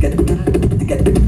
to get to get to get